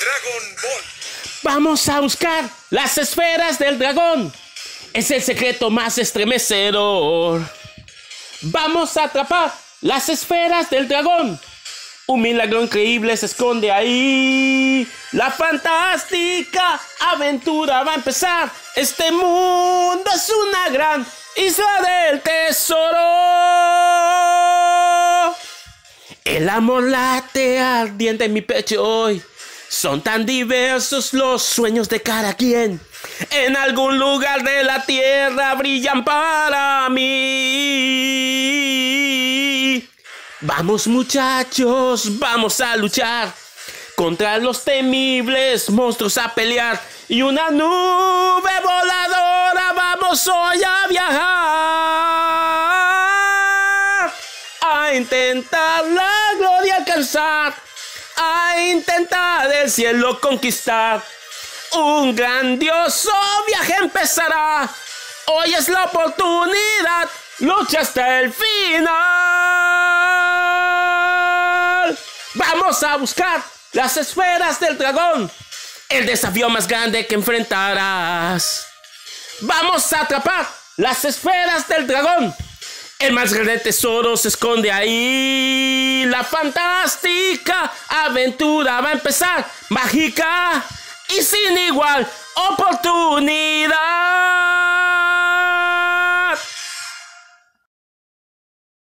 Dragon Ball. Vamos a buscar las esferas del dragón. Es el secreto más estremecedor. Vamos a atrapar las esferas del dragón. Un milagro increíble se esconde ahí. La fantástica aventura va a empezar. Este mundo es una gran isla del tesoro. El amor late ardiente en mi pecho hoy. Son tan diversos los sueños de cada quien. En algún lugar de la tierra brillan para mí. Vamos muchachos, vamos a luchar contra los temibles monstruos a pelear. Y una nube voladora vamos hoy a intentar la gloria alcanzar. A intentar el cielo conquistar. Un grandioso viaje empezará. Hoy es la oportunidad. Lucha hasta el final. Vamos a buscar las esferas del dragón. El desafío más grande que enfrentarás. Vamos a atrapar las esferas del dragón. El más grande tesoro se esconde ahí. La fantástica aventura va a empezar. Mágica y sin igual oportunidad.